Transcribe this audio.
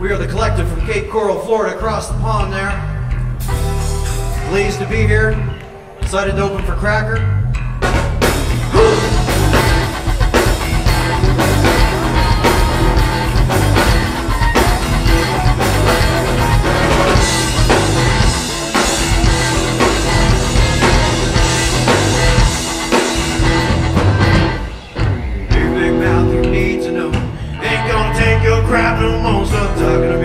We are the collective from Cape Coral, Florida, across the pond there. Pleased to be here. Excited to open for Cracker. bones up, talking to me.